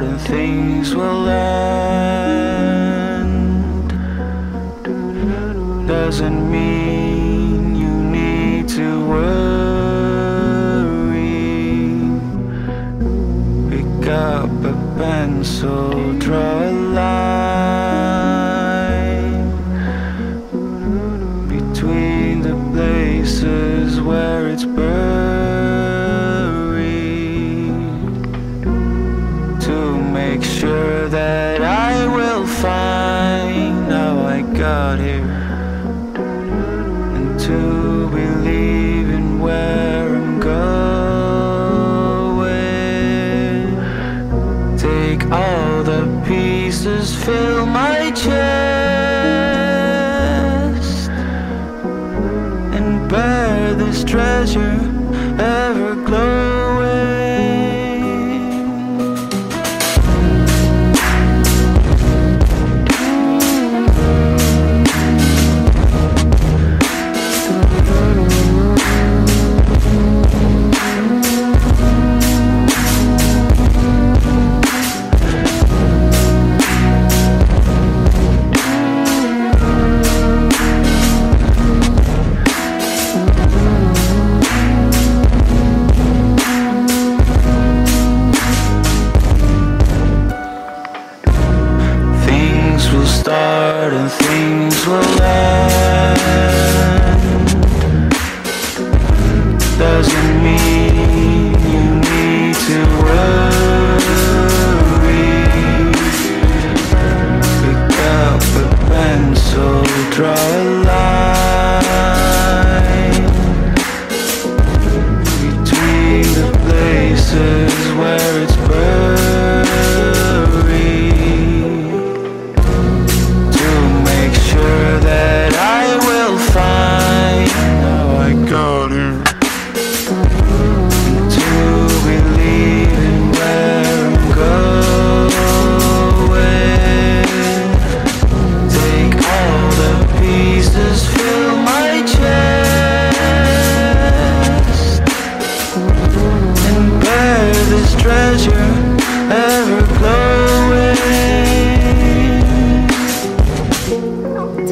and things will end. Doesn't mean you need to worry. Pick up a pencil, draw a line sure that I will find how I got here. And to believe in where I'm going. Take all the pieces, fill my chest, and bear this treasure start and things will end.